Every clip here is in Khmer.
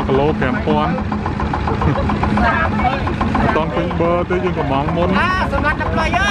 1គីឡូ5000អត់តពេញបឺទេយើងកំងមុនអាសម្រាប់ដល់ផ្លៃយើ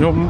nhôm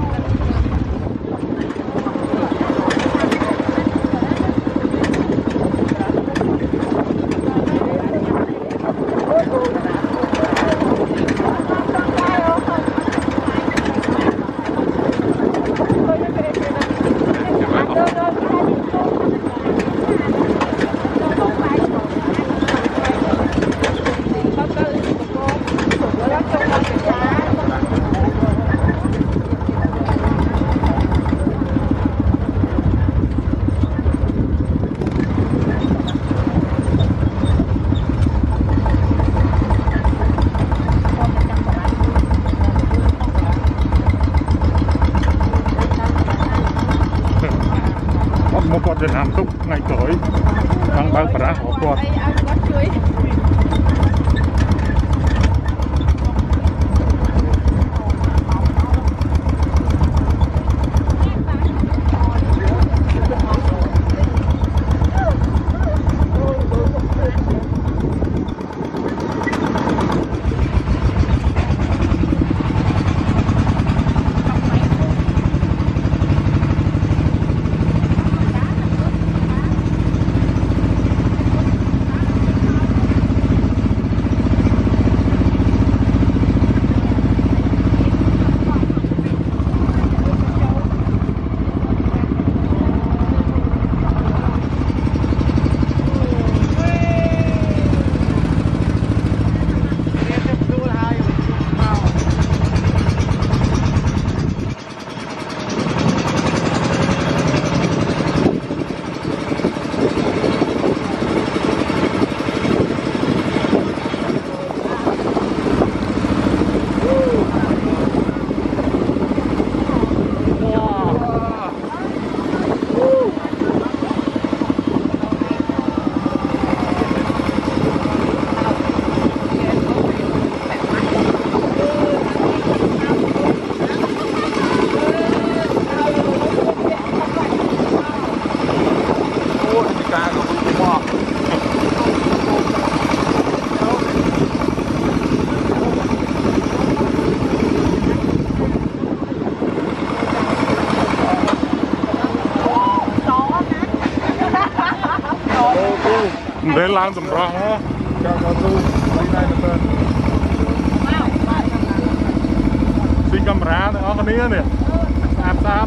រៀនអាំទុកថ្ងៃក្រោយចង់បើកប្រាស់របស់គាត់ សម្លេងឡើងសម្រស់ហ៎ចាំមកទូបីណៃទៅស៊ីកាមេរ៉ាទាំងអស់គ្នានេះស្អាតស្អាត